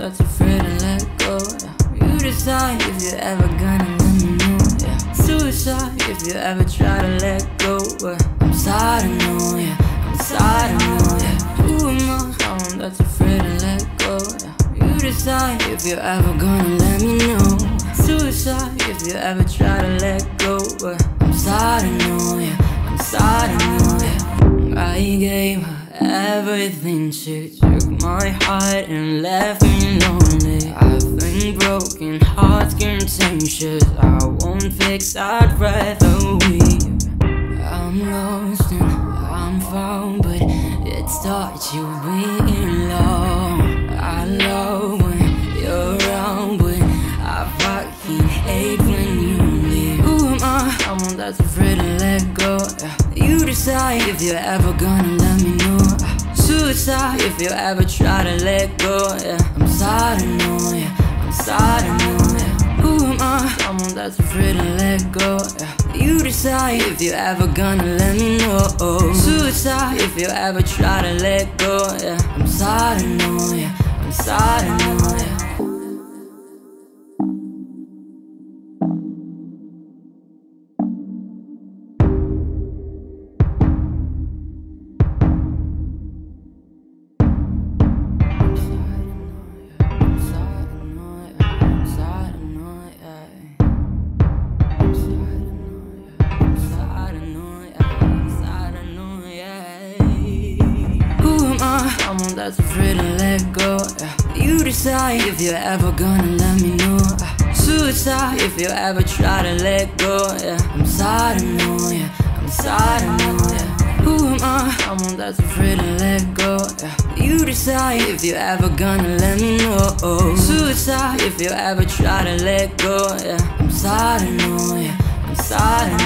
that's afraid to let go. Yeah. You decide if you're ever gonna let me know. Yeah. Suicide if you ever try to let go. Yeah. I'm sorry, no, yeah. I'm sorry, no, yeah. Who am I? Oh, Someone that's afraid to let go. Yeah. You decide if you're ever gonna let me know. Suicide if you ever try to let go. Yeah. I'm sorry, no, yeah. I'm sorry, no, yeah. I gave her everything. She my heart and left me lonely. I think broken hearts contentious. I won't fix, I'd rather weep. I'm lost and I'm found, but it starts you being alone. I love when you're around, but I fucking hate when you leave. Who am I? Someone that's afraid to let go. You decide if you're ever gonna let me know. Suicide if you ever try to let go. Yeah. I'm sorry, no, yeah. I'm sorry, no, yeah. Who am I? Someone that's afraid to let go. Yeah. You decide if you're ever gonna let me know. Suicide if you ever try to let go. Yeah. I'm sorry, no, yeah. Someone that's afraid to let go. Yeah. You decide if you're ever gonna let me know. Uh, Suicide if you ever try to let go. Yeah. I'm sorry, no, yeah. I'm sorry, no, yeah. Who am I? Someone that's afraid to let go. Yeah. You decide if you're ever gonna let me know. oh. Suicide if you ever try to let go. Yeah. I'm sorry, no, yeah. I'm sorry.